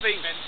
statement.